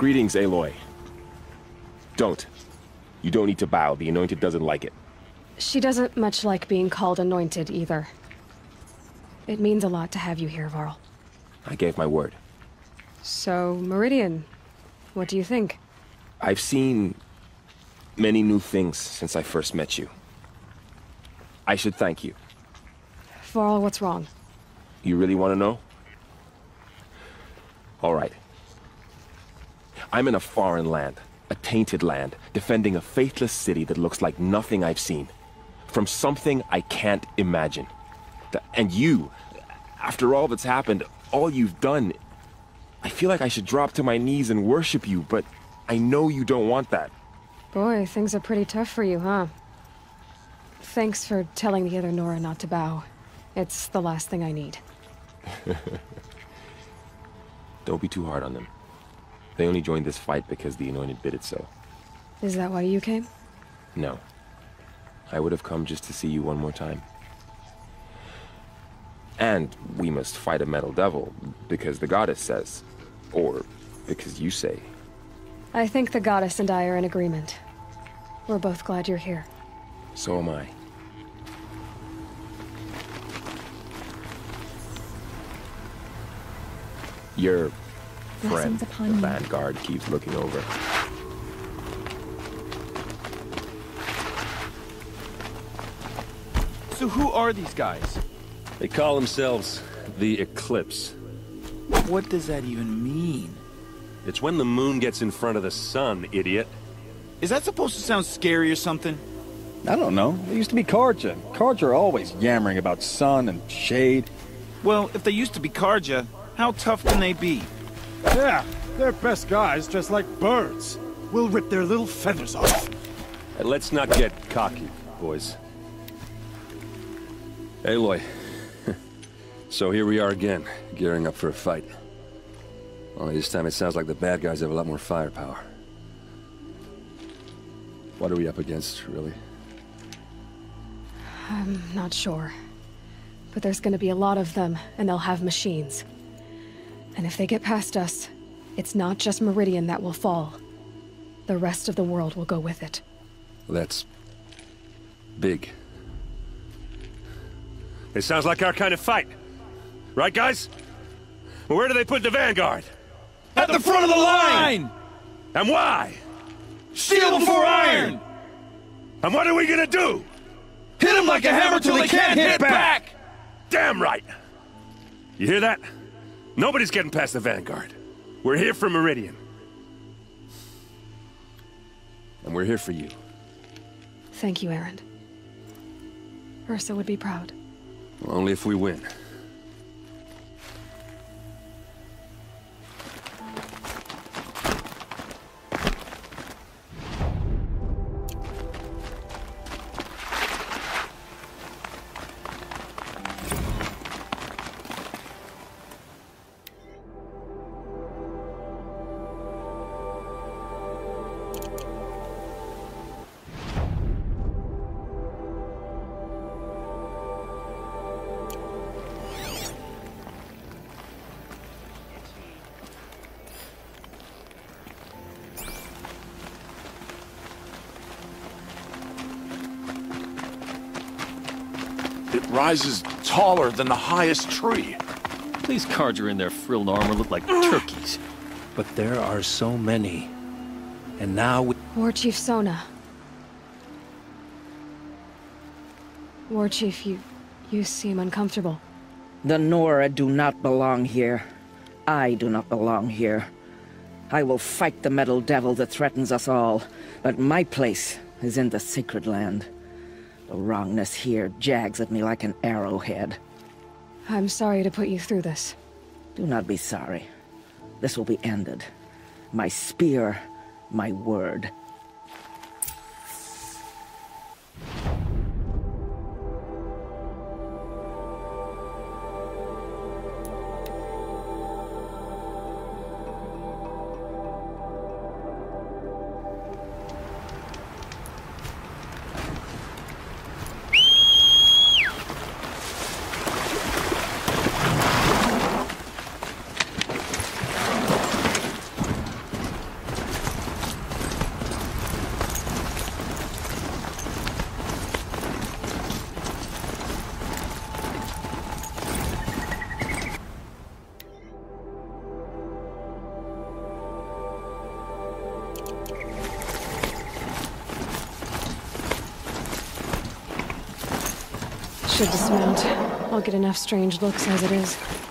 Greetings, Aloy. Don't. You don't need to bow. The Anointed doesn't like it. She doesn't much like being called anointed either. It means a lot to have you here, Varl. I gave my word. So, Meridian, what do you think? I've seen many new things since I first met you. I should thank you. Varl, what's wrong? You really want to know? All right. I'm in a foreign land, a tainted land, defending a faithless city that looks like nothing I've seen. From something I can't imagine. And you, after all that's happened, all you've done, I feel like I should drop to my knees and worship you, but I know you don't want that. Boy, things are pretty tough for you, huh? Thanks for telling the other Nora not to bow. It's the last thing I need. Don't be too hard on them. They only joined this fight because the Anointed bid it so. Is that why you came? No. I would have come just to see you one more time. And we must fight a metal devil, because the goddess says. Or because you say. I think the goddess and I are in agreement. We're both glad you're here. So am I. Your friend, Blessings upon the you. Vanguard, keeps looking over. So who are these guys? They call themselves the Eclipse. What does that even mean? It's when the moon gets in front of the sun, idiot. Is that supposed to sound scary or something? I don't know. They used to be Carja. Carja are always yammering about sun and shade. Well, if they used to be Carja, how tough can they be? Yeah, they're best guys just like birds. We'll rip their little feathers off. And let's not get cocky, boys. Aloy. so here we are again, gearing up for a fight. Only this time it sounds like the bad guys have a lot more firepower. What are we up against, really? I'm not sure. But there's gonna be a lot of them, and they'll have machines. And if they get past us, it's not just Meridian that will fall. The rest of the world will go with it. That's... big. It sounds like our kind of fight. Right, guys? Well, where do they put the Vanguard? At the front of the line! And why? Steel before iron! And what are we gonna do? Hit them like a hammer till they can't hit back! Damn right! You hear that? Nobody's getting past the Vanguard. We're here for Meridian. And we're here for you. Thank you, Erend. Ersa would be proud. Only if we win. Rises taller than the highest tree. These cards are in their frilled armor look like mm. turkeys. But there are so many. And now we... War Chief Sona. War Chief, you... you seem uncomfortable. The Nora do not belong here. I do not belong here. I will fight the metal devil that threatens us all, but my place is in the sacred land. The wrongness here jags at me like an arrowhead. I'm sorry to put you through this. Do not be sorry. This will be ended. My spear, my word. Should dismount. I'll get enough strange looks as it is.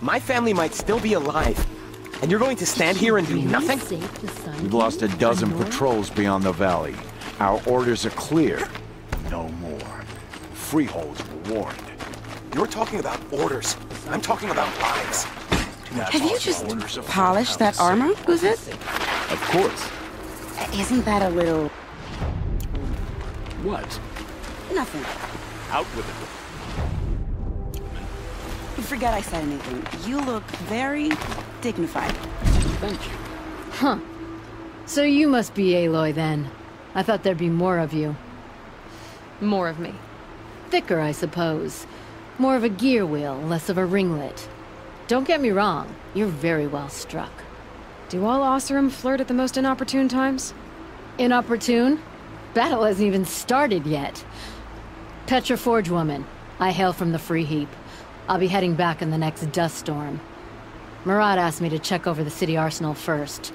My family might still be alive. And you're going to stand here and do nothing? We've lost a dozen patrols beyond the valley. Our orders are clear. No more. Freeholds were warned. You're talking about orders. I'm talking about lives. Have you just polished that armor, Guzit? Of course. Isn't that a little... What? Nothing. Out with it. Forget I said anything. You look very dignified. Thank you. Huh. So you must be Aloy then. I thought there'd be more of you. More of me. Thicker, I suppose. More of a gear wheel, less of a ringlet. Don't get me wrong, you're very well struck. Do all Oseram flirt at the most inopportune times? Inopportune? Battle hasn't even started yet. Petra Forge woman. I hail from the Free Heap. I'll be heading back in the next dust storm. Marad asked me to check over the city arsenal first.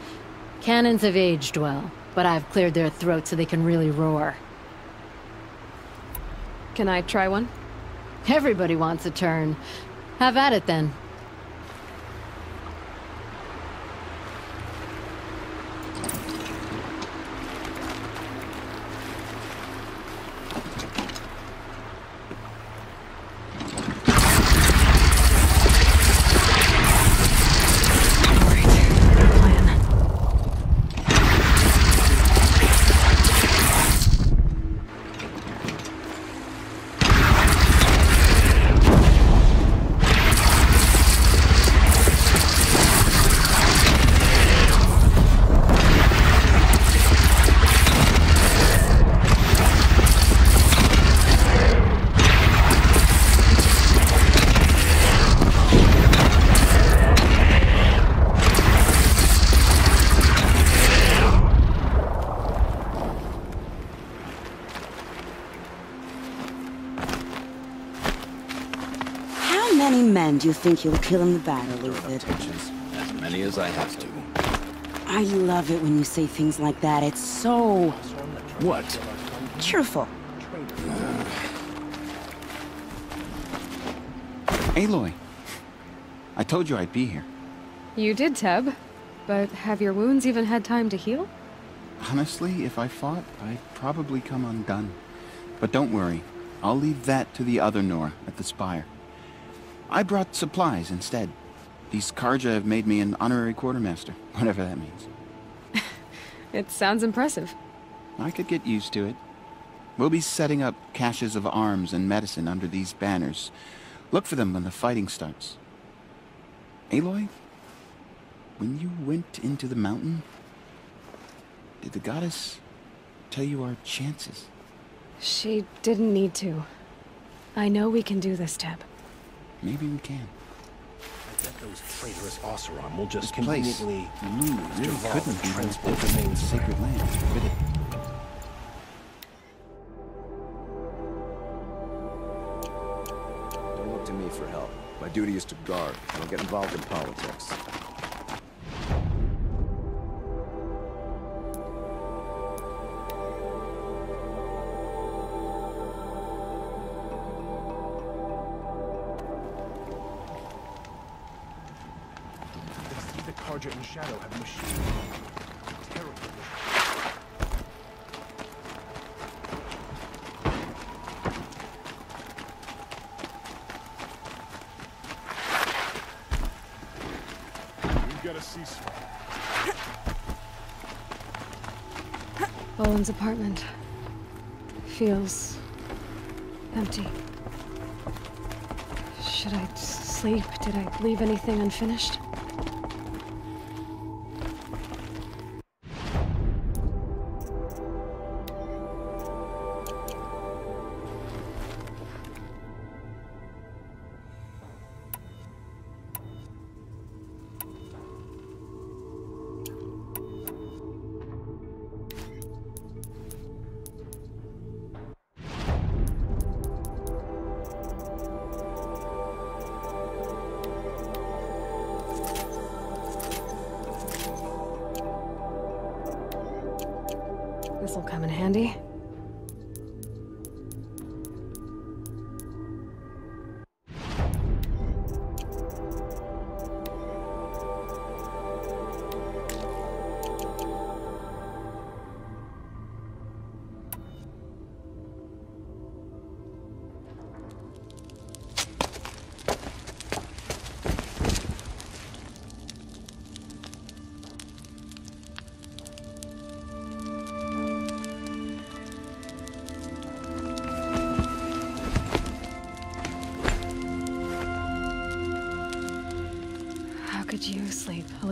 Cannons have aged well, but I've cleared their throats so they can really roar. Can I try one? Everybody wants a turn. Have at it then. Many men do you think you'll kill in the battle, Luthid? As many as I have to. I love it when you say things like that. It's so What? cheerful. Aloy. I told you I'd be here. You did, Teb. But have your wounds even had time to heal? Honestly, if I fought, I'd probably come undone. But don't worry. I'll leave that to the other Nora at the Spire. I brought supplies instead. These Carja have made me an honorary quartermaster, whatever that means. It sounds impressive. I could get used to it. We'll be setting up caches of arms and medicine under these banners. Look for them when the fighting starts. Aloy, when you went into the mountain, did the goddess tell you our chances? She didn't need to. I know we can do this, Teb. Maybe we can. I bet those traitorous Oseram will just This place conveniently lose Really Javal couldn't be transport transport the main sacred lands. Could it? Don't look to me for help. My duty is to guard. I don't get involved in politics. ceasefire. Bowen's apartment feels empty. Should I sleep? Did I leave anything unfinished?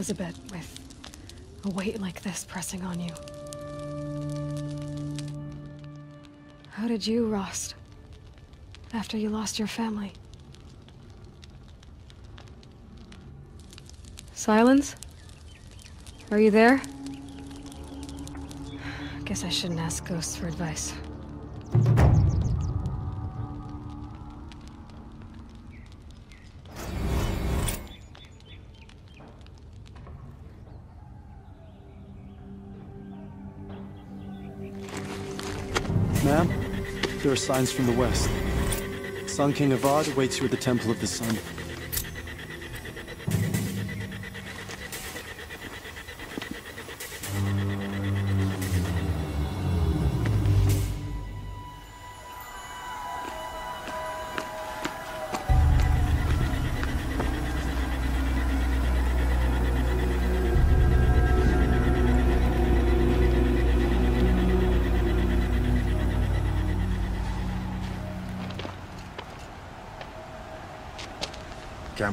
Elisabet, with a weight like this pressing on you? How did you, Rost? After you lost your family? Silence? Are you there? Guess I shouldn't ask ghosts for advice. Signs from the west. Sun King Avad awaits you at the Temple of the Sun.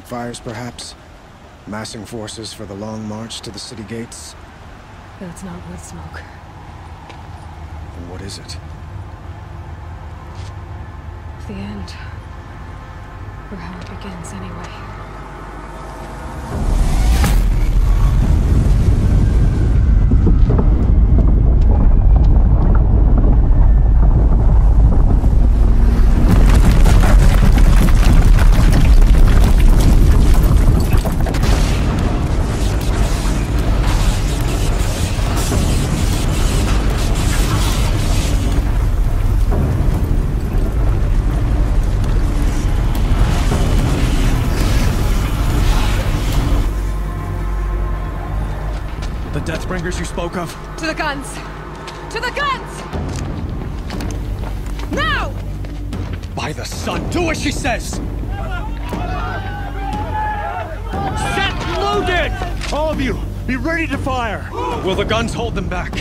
Campfires, perhaps? Massing forces for the long march to the city gates? That's not wood smoke. And what is it? The end. Or how it begins, anyway. You spoke of? To the guns! To the guns! Now! By the sun, do as she says! Set loaded! All of you, be ready to fire! Will the guns hold them back?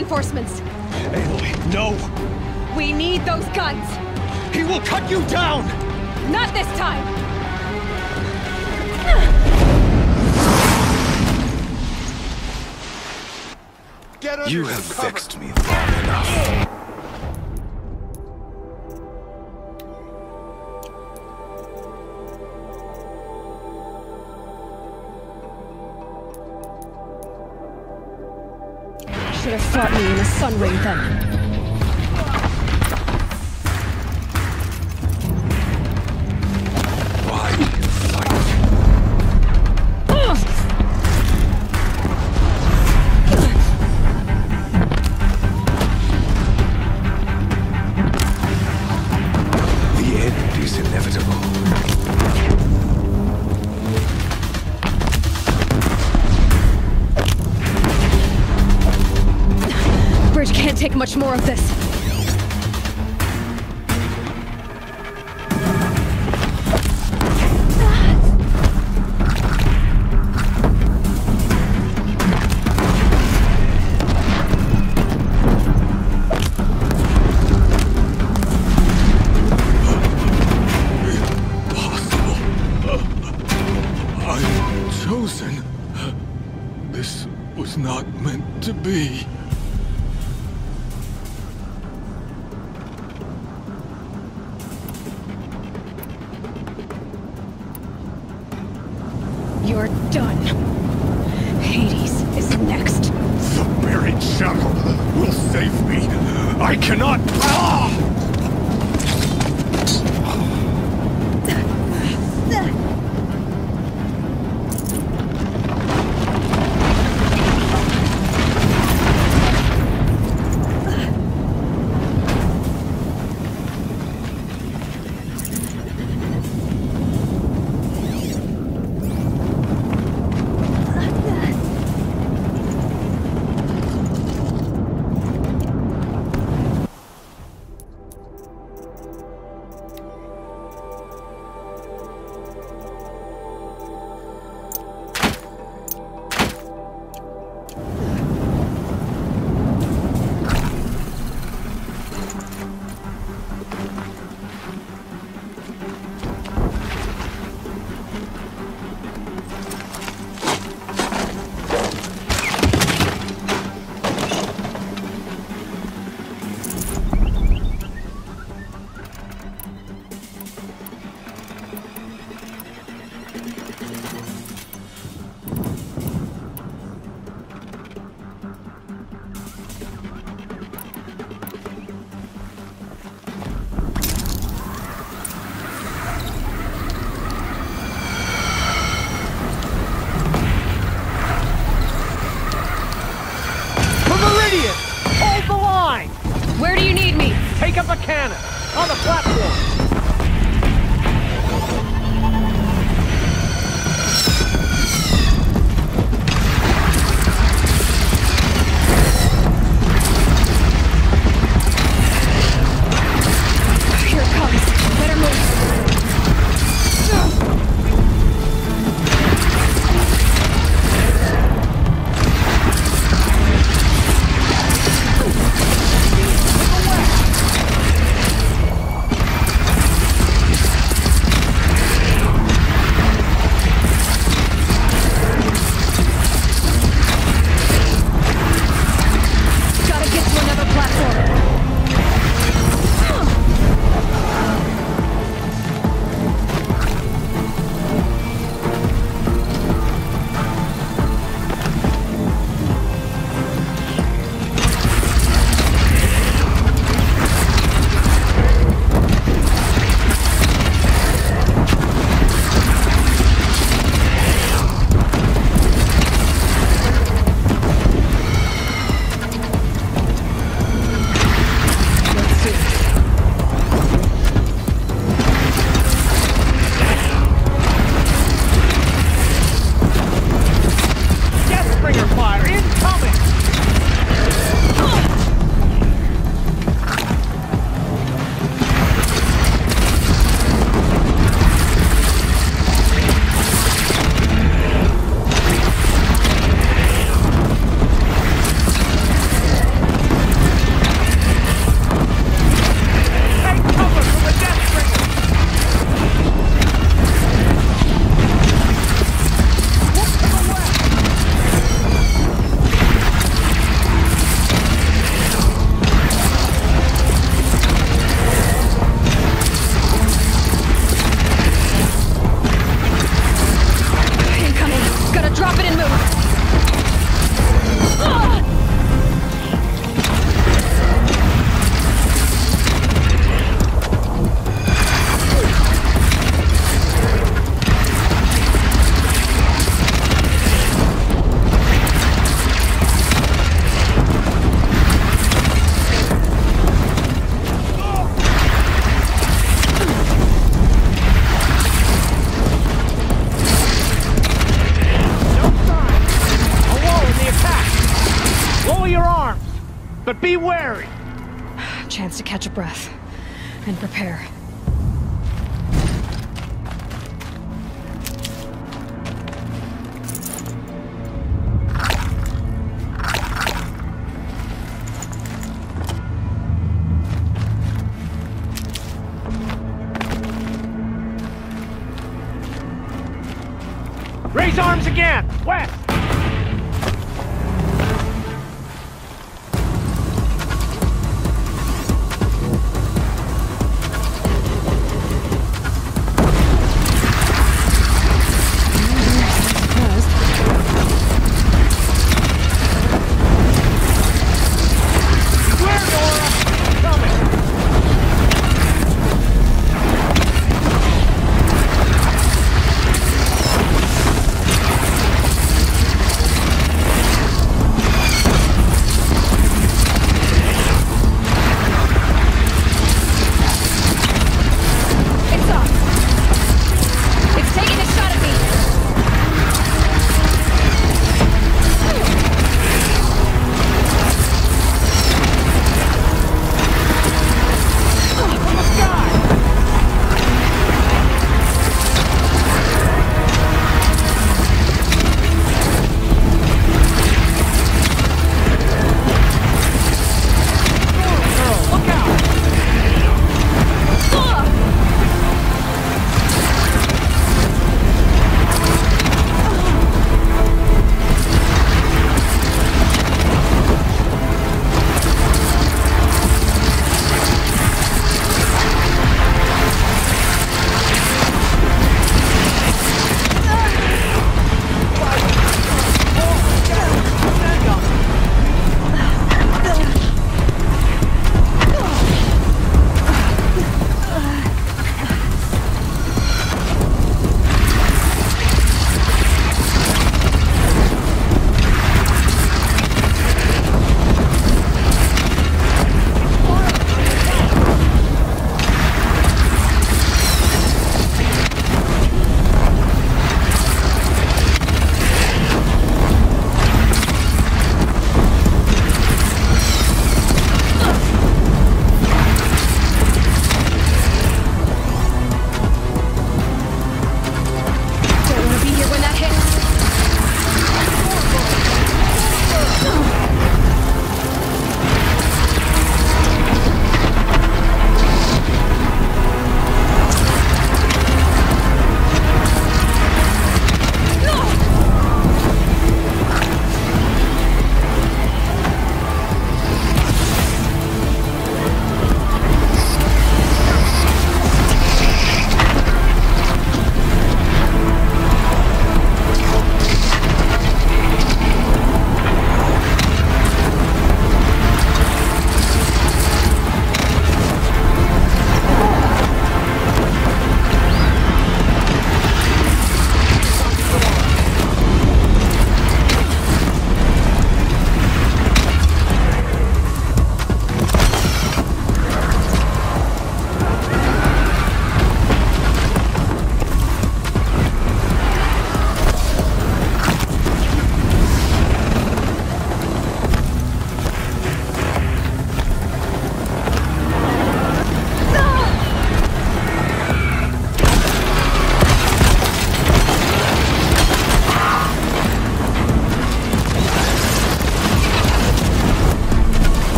Reinforcements. Aloy, no! We need those guns! He will cut you down! Not this time! You have vexed me long enough. Fought me I'm chosen. This was not meant to be. You're done. Hades is next. The buried shadow will save me. I cannot. Ah!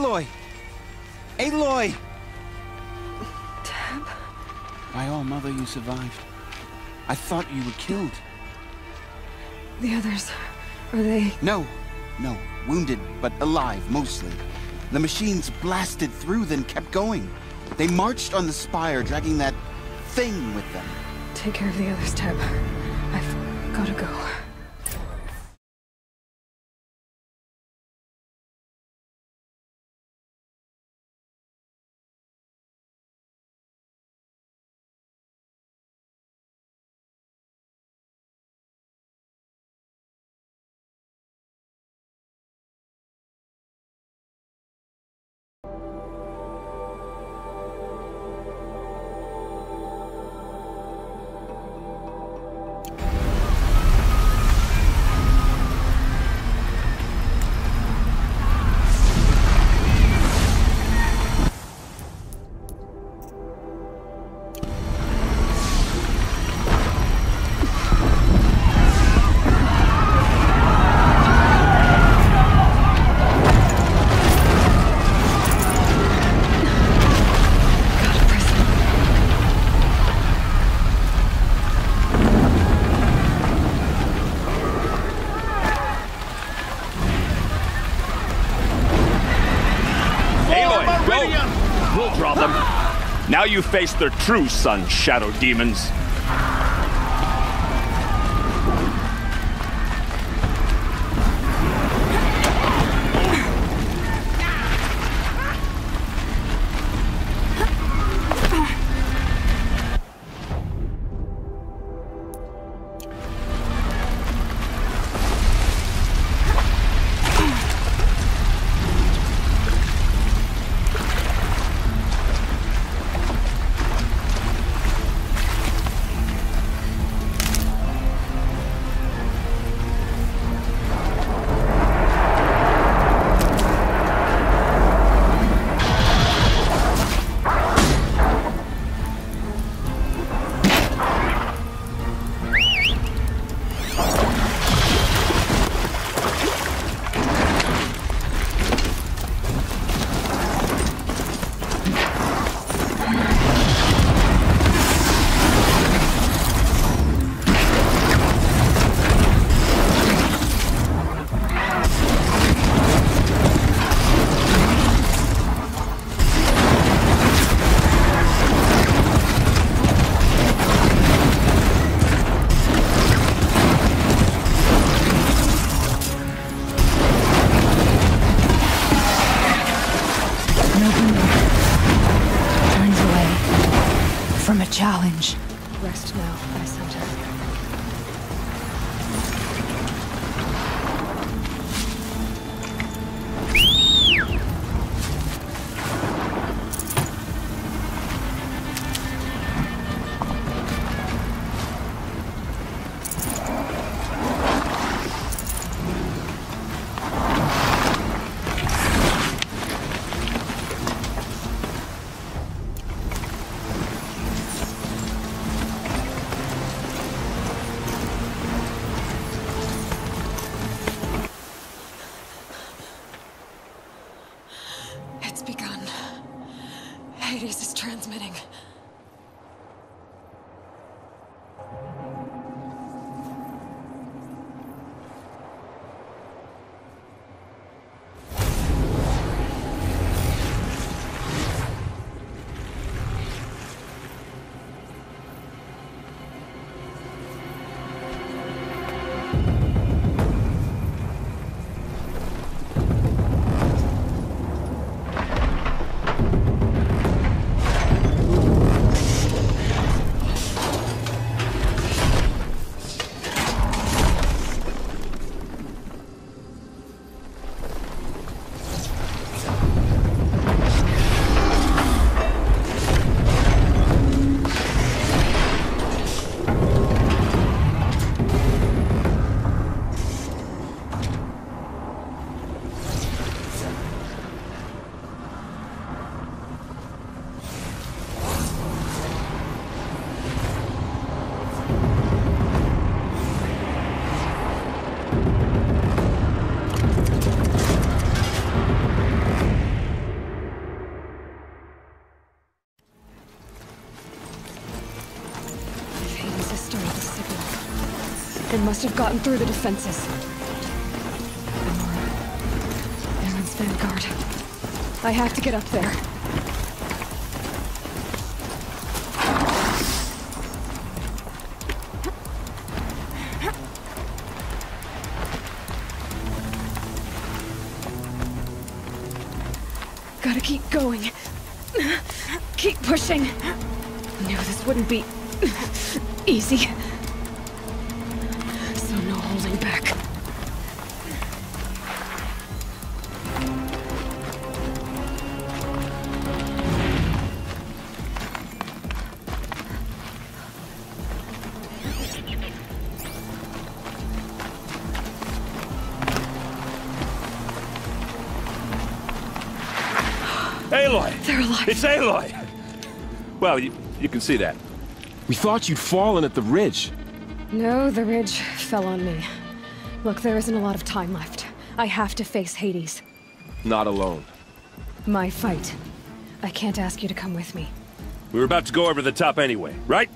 Aloy! Aloy! Teb? By all, Mother, you survived. I thought you were killed. The others, are they... No, no. Wounded, but alive, mostly. The machines blasted through, then kept going. They marched on the spire, dragging that thing with them. Take care of the others, Teb. I've gotta go. You face their true sun, shadow demons. Must have gotten through the defenses. Erend's vanguard. I have to get up there. Gotta keep going. Keep pushing. Knew this wouldn't be easy. They're alive. It's Aloy! Well, you, you can see that. We thought you'd fallen at the ridge. No, the ridge fell on me. Look, there isn't a lot of time left. I have to face Hades. Not alone. My fight. I can't ask you to come with me. We were about to go over the top anyway, right?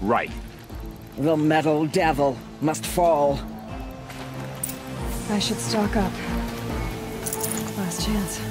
Right. The metal devil must fall. I should stock up. Last chance.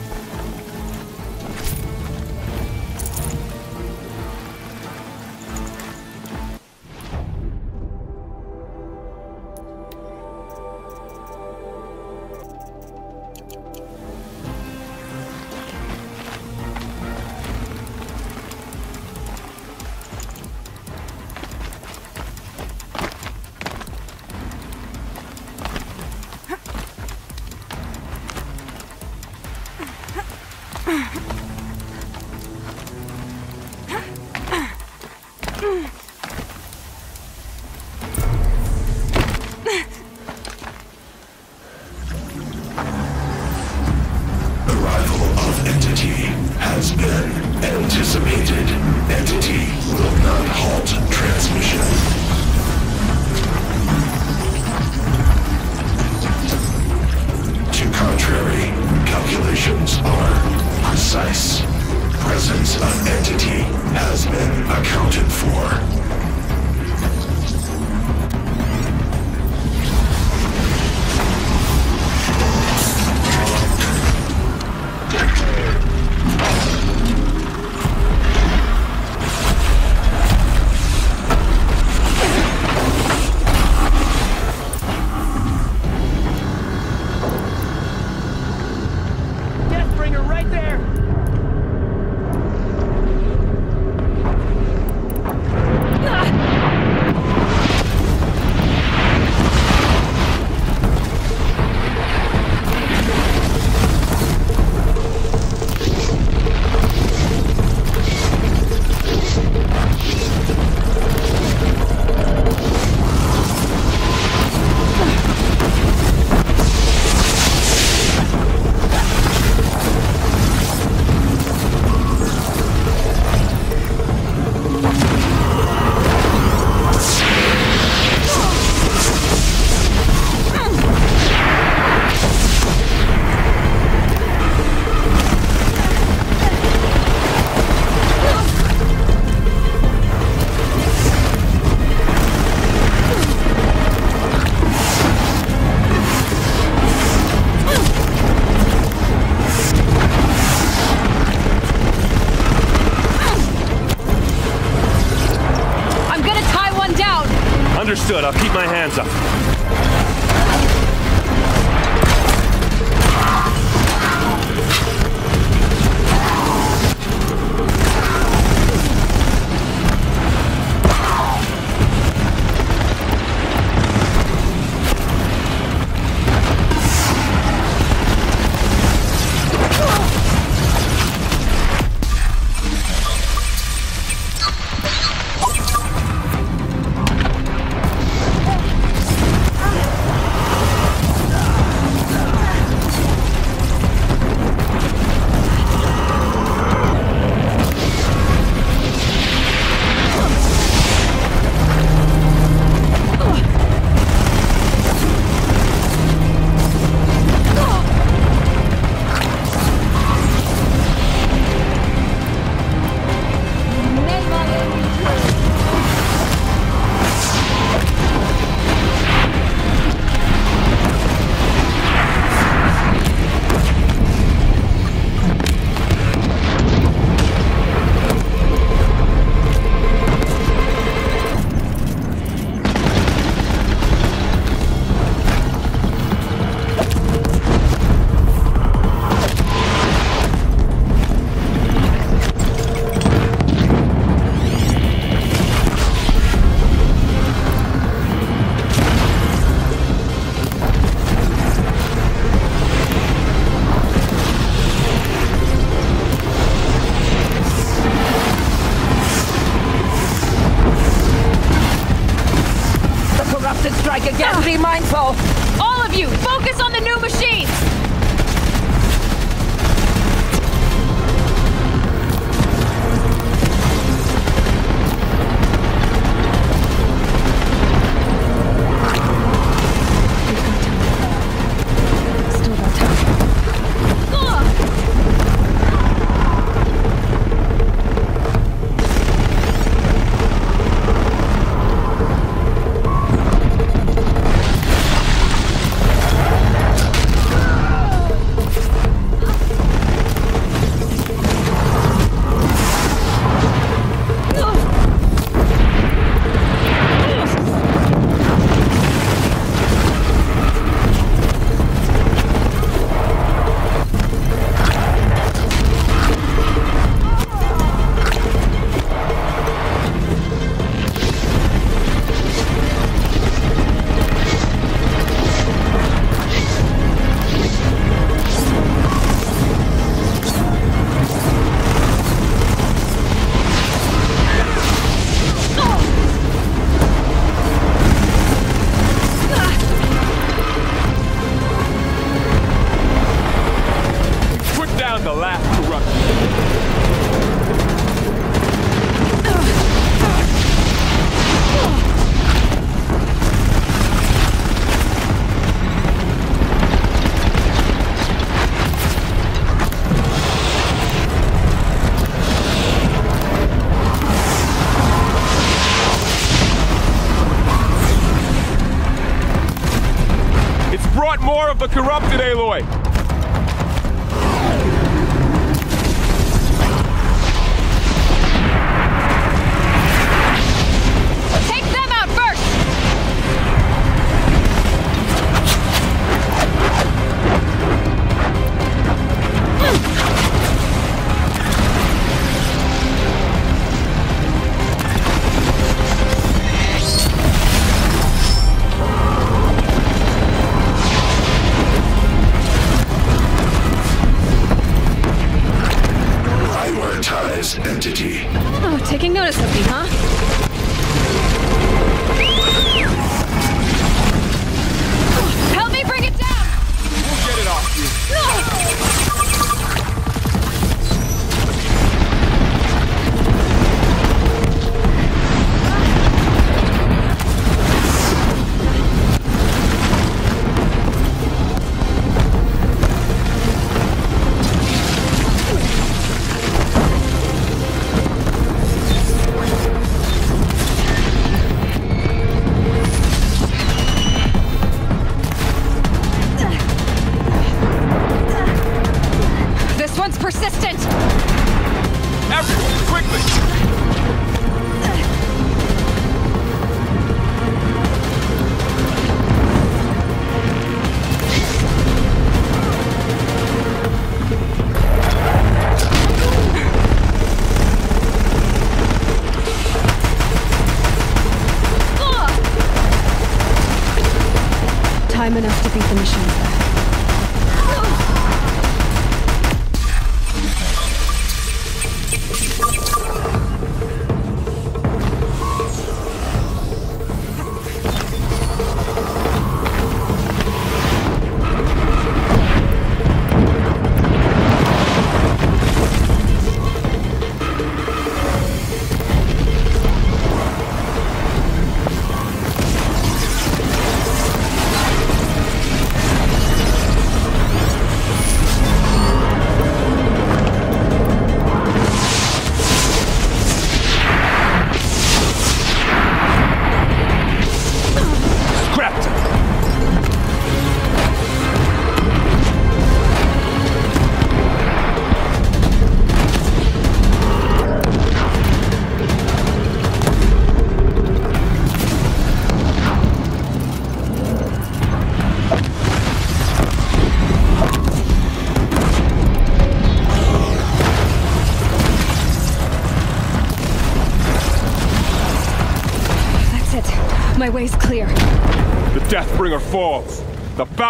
Corrupted, Aloy.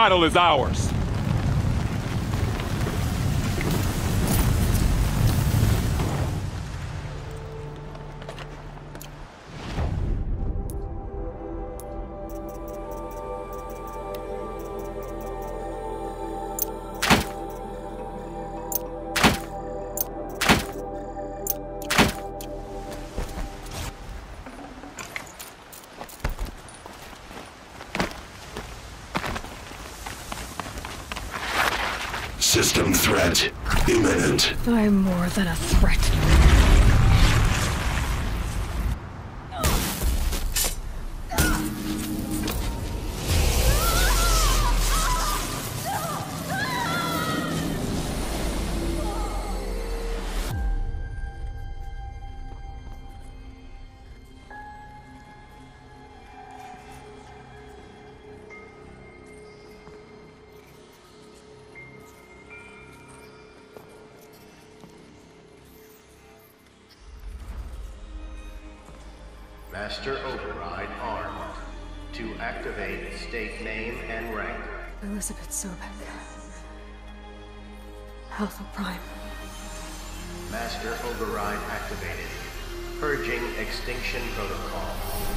Battle is ours. Master Override armed. To activate, state name and rank. Elisabet Sobeck. Alpha Prime. Master Override activated. Purging Extinction Protocol.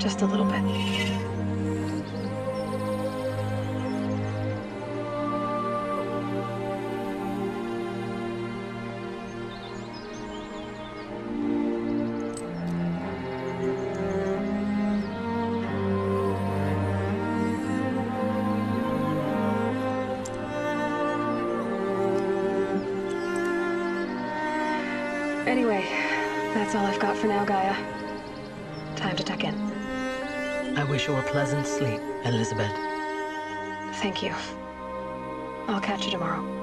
Just a little bit. Pleasant sleep, Elisabet. Thank you. I'll catch you tomorrow.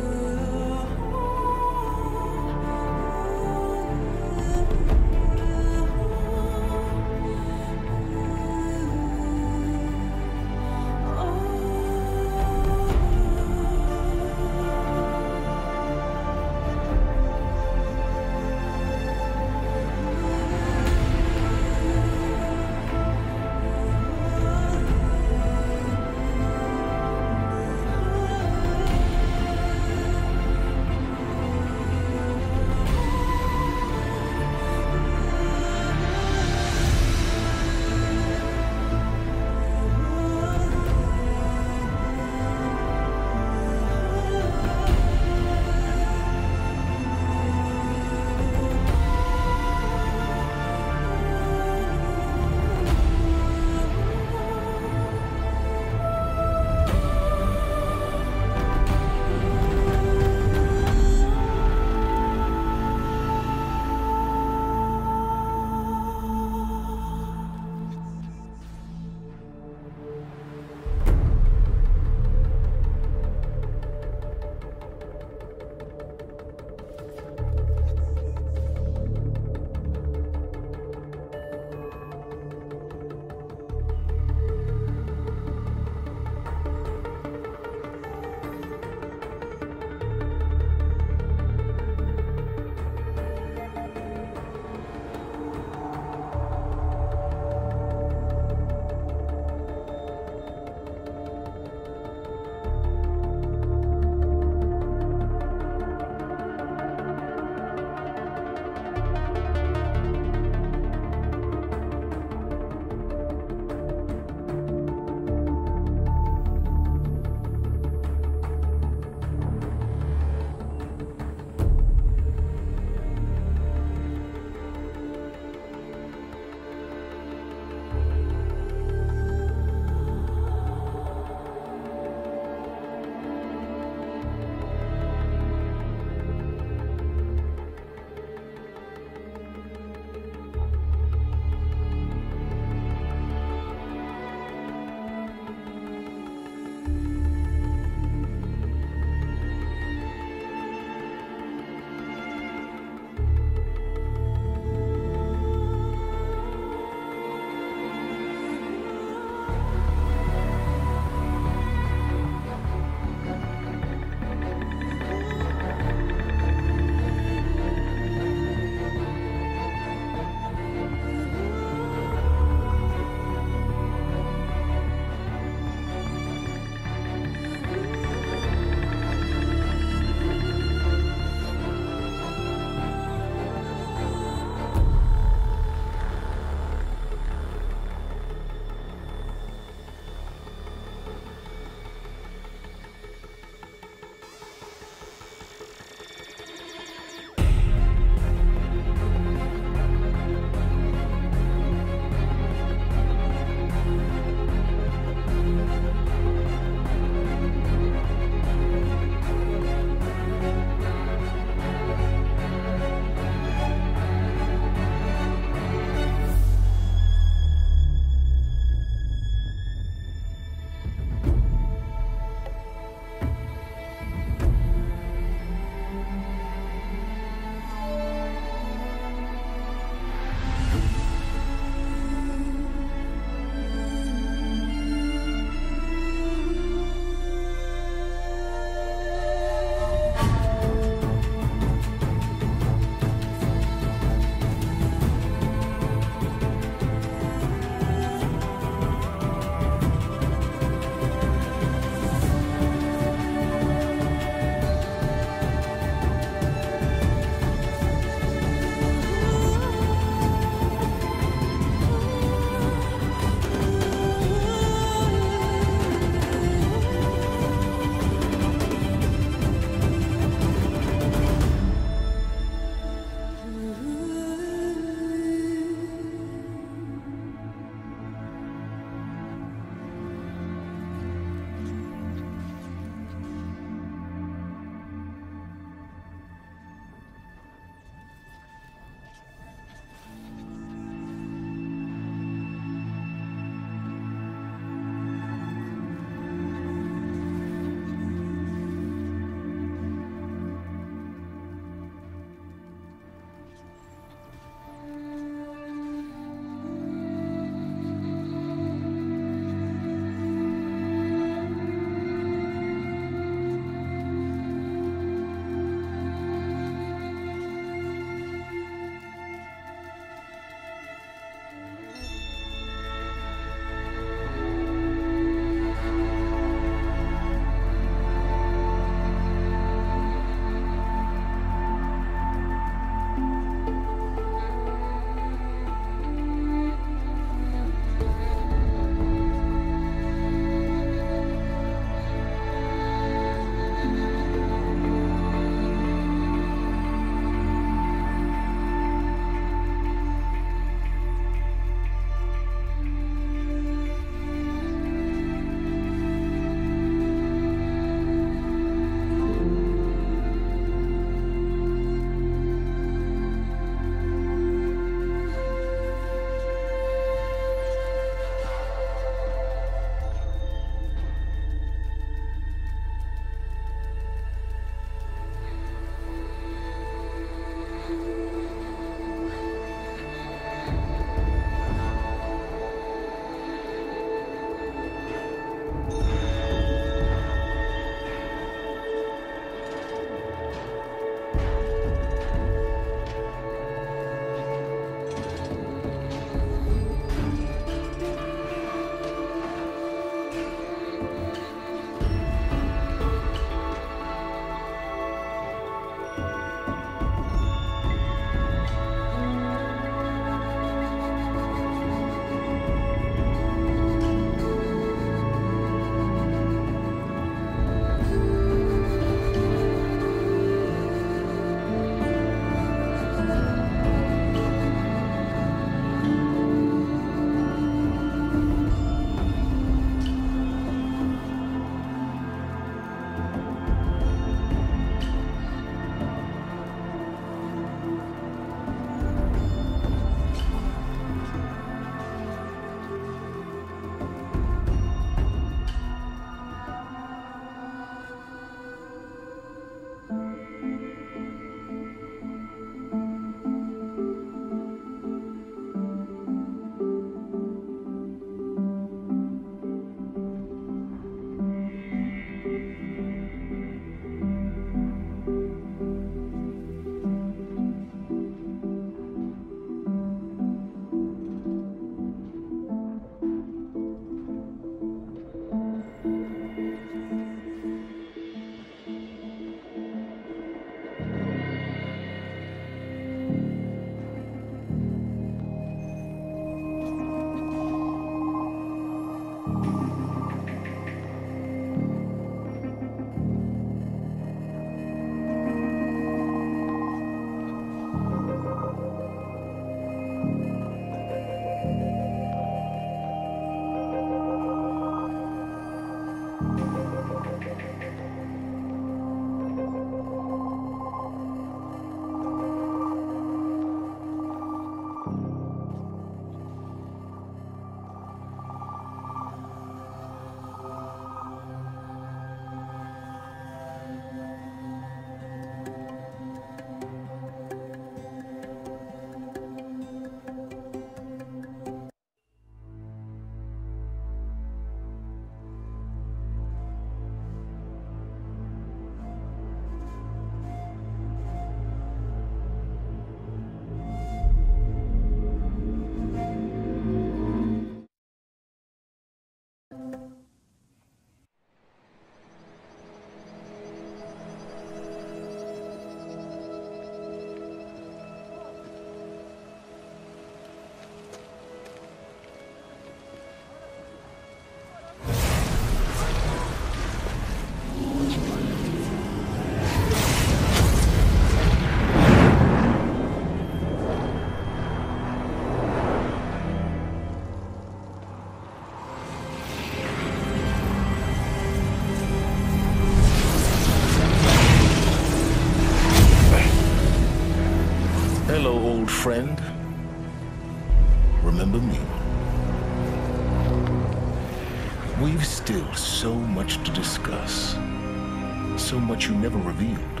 So much you never revealed.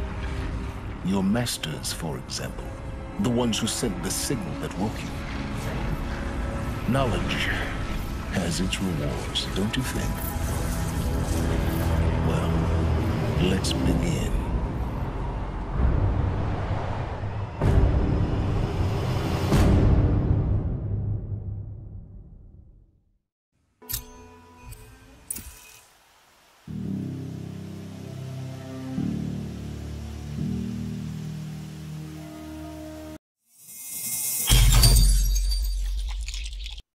Your masters, for example. The ones who sent the signal that woke you. Knowledge has its rewards, don't you think? Well, let's begin.